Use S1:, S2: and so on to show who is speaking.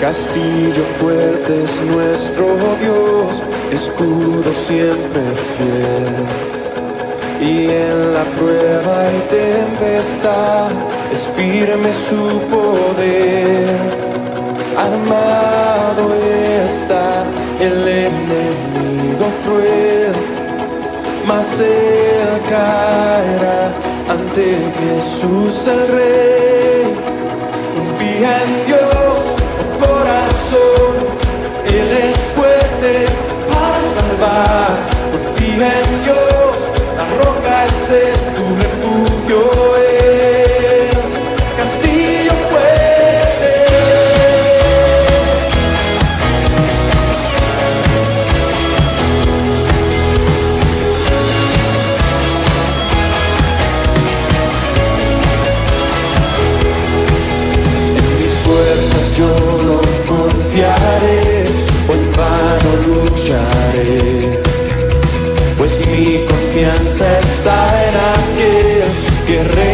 S1: Castillo fuerte es nuestro Dios, escudo siempre fiel. Y en la prueba y tempestad es firme su poder. Armado está el enemigo cruel, mas él caerá ante Jesús el Rey. Confía en princesa en aquel que